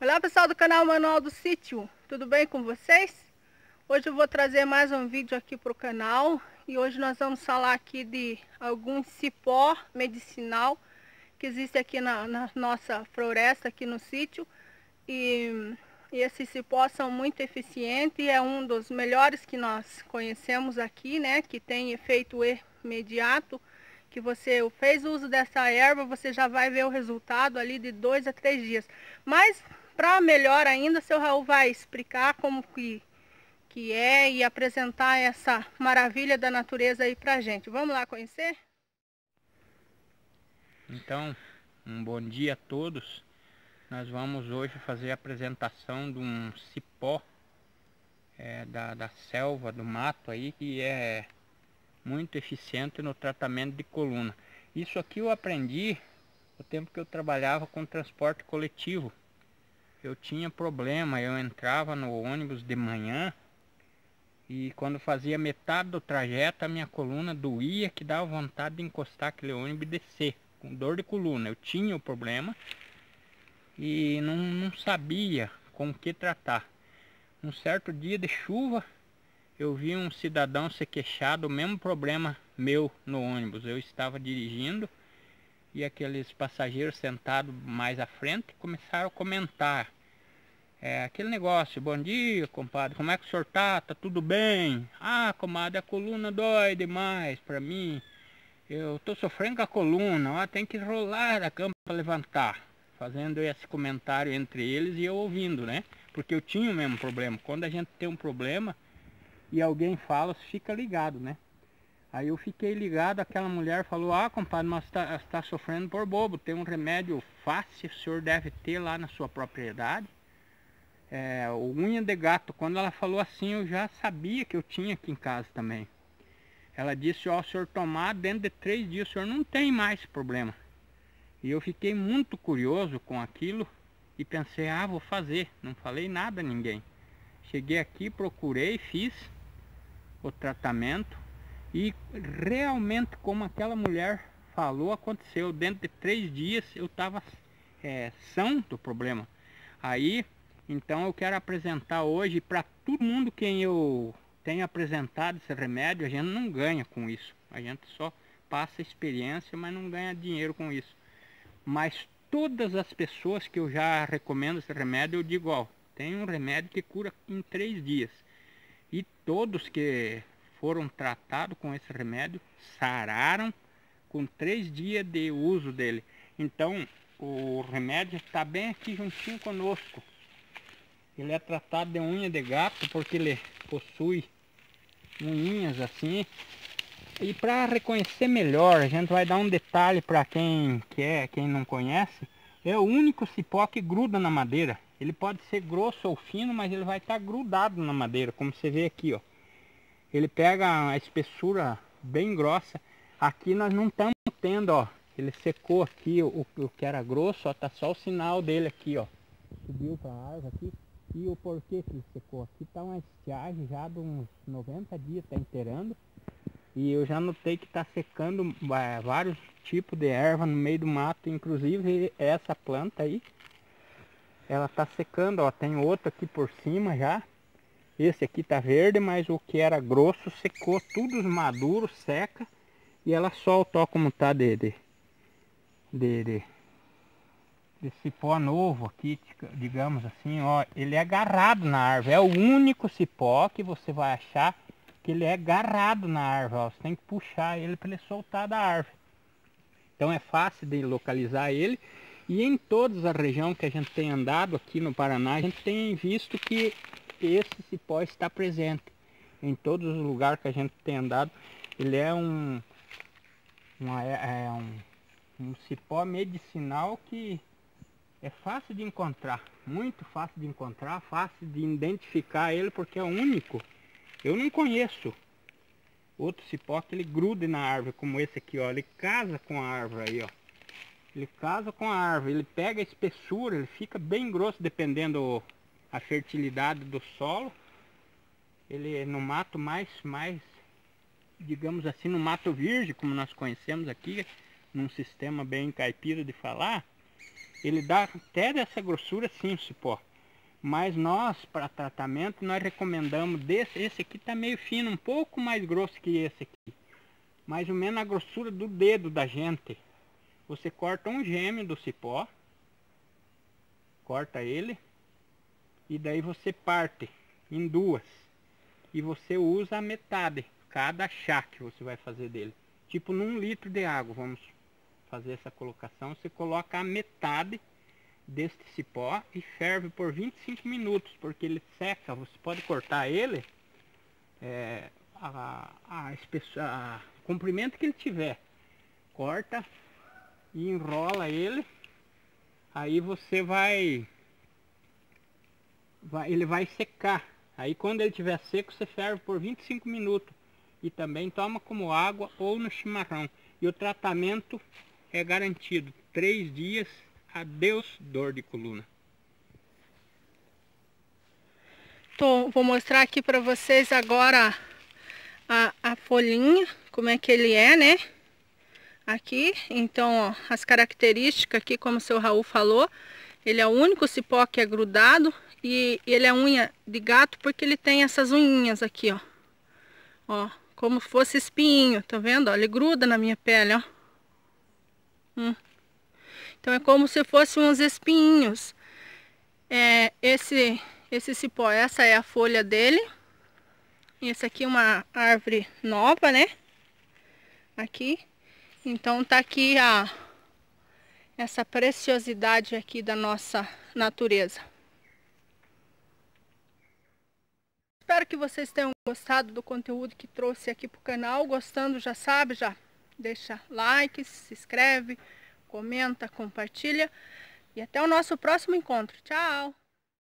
Olá pessoal do canal Manual do Sítio, tudo bem com vocês? Hoje eu vou trazer mais um vídeo aqui para o canal e hoje nós vamos falar aqui de algum cipó medicinal que existe aqui na, na nossa floresta, aqui no sítio e, e esses cipós são muito eficientes, é um dos melhores que nós conhecemos aqui, né, que tem efeito imediato que você fez uso dessa erva, você já vai ver o resultado ali de dois a três dias. Mas, para melhor ainda, seu Raul vai explicar como que, que é e apresentar essa maravilha da natureza aí pra gente. Vamos lá conhecer? Então, um bom dia a todos. Nós vamos hoje fazer a apresentação de um cipó é, da, da selva, do mato aí, que é muito eficiente no tratamento de coluna. Isso aqui eu aprendi no tempo que eu trabalhava com transporte coletivo. Eu tinha problema, eu entrava no ônibus de manhã e quando fazia metade do trajeto a minha coluna doía que dava vontade de encostar aquele ônibus e descer, com dor de coluna. Eu tinha o problema e não, não sabia com o que tratar. Um certo dia de chuva, eu vi um cidadão se queixar do mesmo problema meu no ônibus. Eu estava dirigindo e aqueles passageiros sentados mais à frente começaram a comentar. É, aquele negócio, bom dia, compadre, como é que o senhor tá? Tá tudo bem? Ah, comadre, a coluna dói demais para mim. Eu tô sofrendo com a coluna, ó, tem que rolar a cama para levantar. Fazendo esse comentário entre eles e eu ouvindo, né? Porque eu tinha o mesmo problema. Quando a gente tem um problema, e alguém fala, fica ligado, né? Aí eu fiquei ligado, aquela mulher falou, ah compadre, mas está tá sofrendo por bobo, tem um remédio fácil, o senhor deve ter lá na sua propriedade. É, o unha de gato, quando ela falou assim, eu já sabia que eu tinha aqui em casa também. Ela disse, ó, o senhor tomar, dentro de três dias o senhor não tem mais problema. E eu fiquei muito curioso com aquilo e pensei, ah, vou fazer. Não falei nada a ninguém. Cheguei aqui, procurei, fiz o tratamento e realmente como aquela mulher falou, aconteceu. Dentro de três dias eu estava é, são do problema. Aí, então eu quero apresentar hoje para todo mundo quem eu tenho apresentado esse remédio, a gente não ganha com isso. A gente só passa experiência, mas não ganha dinheiro com isso. Mas todas as pessoas que eu já recomendo esse remédio, eu digo, ó, tem um remédio que cura em três dias. E todos que foram tratados com esse remédio sararam com três dias de uso dele. Então o remédio está bem aqui juntinho conosco. Ele é tratado de unha de gato porque ele possui unhas assim. E para reconhecer melhor, a gente vai dar um detalhe para quem quer, quem não conhece. É o único cipó que gruda na madeira. Ele pode ser grosso ou fino, mas ele vai estar grudado na madeira, como você vê aqui, ó. Ele pega a espessura bem grossa. Aqui nós não estamos tendo, ó. Ele secou aqui o, o que era grosso, ó. Tá só o sinal dele aqui, ó. Subiu para a árvore aqui. E o porquê que ele secou? Aqui tá uma estiagem já de uns 90 dias, tá inteirando. E eu já notei que está secando é, vários tipos de erva no meio do mato, inclusive essa planta aí ela tá secando, ó, tem outro aqui por cima já. Esse aqui tá verde, mas o que era grosso secou, tudo maduro, seca. E ela solta, ó, como tá de, de, de, de, de cipó novo aqui, digamos assim, ó. Ele é agarrado na árvore, é o único cipó que você vai achar que ele é agarrado na árvore, ó. Você tem que puxar ele para ele soltar da árvore. Então é fácil de localizar ele e em todas as regiões que a gente tem andado aqui no Paraná, a gente tem visto que esse cipó está presente. Em todos os lugares que a gente tem andado, ele é um, uma, é, é um, um cipó medicinal que é fácil de encontrar, muito fácil de encontrar, fácil de identificar ele porque é único. Eu não conheço outro cipó que ele grude na árvore como esse aqui, ó. Ele casa com a árvore aí, ó. Ele casa com a árvore, ele pega a espessura, ele fica bem grosso dependendo a fertilidade do solo. Ele é no mato mais, mais, digamos assim, no mato virgem, como nós conhecemos aqui, num sistema bem caipira de falar, Ele dá até dessa grossura sim o cipó. Mas nós, para tratamento, nós recomendamos desse. Esse aqui tá meio fino, um pouco mais grosso que esse aqui. Mais ou menos a grossura do dedo da gente. Você corta um gêmeo do cipó. Corta ele. E daí você parte em duas. E você usa a metade. Cada chá que você vai fazer dele. Tipo num litro de água, vamos fazer essa colocação, você coloca a metade deste cipó e ferve por 25 minutos, porque ele seca, você pode cortar ele é, a, a, a, comprimento que ele tiver. Corta e enrola ele, aí você vai, vai ele vai secar. Aí quando ele estiver seco, você ferve por 25 minutos. E também toma como água ou no chimarrão. E o tratamento é garantido. Três dias, adeus dor de coluna. Tô, vou mostrar aqui para vocês agora a, a folhinha, como é que ele é, né? Aqui, então, ó, as características aqui, como o seu Raul falou, ele é o único cipó que é grudado e ele é unha de gato porque ele tem essas unhinhas aqui, ó. Ó, como se fosse espinho, tá vendo? Ó, ele gruda na minha pele, ó. Hum. Então é como se fossem uns espinhos. É, esse, esse cipó, essa é a folha dele. Esse aqui é uma árvore nova, né? Aqui. Então tá aqui a essa preciosidade aqui da nossa natureza. Espero que vocês tenham gostado do conteúdo que trouxe aqui para o canal. Gostando, já sabe, já deixa like, se inscreve, comenta, compartilha. E até o nosso próximo encontro. Tchau!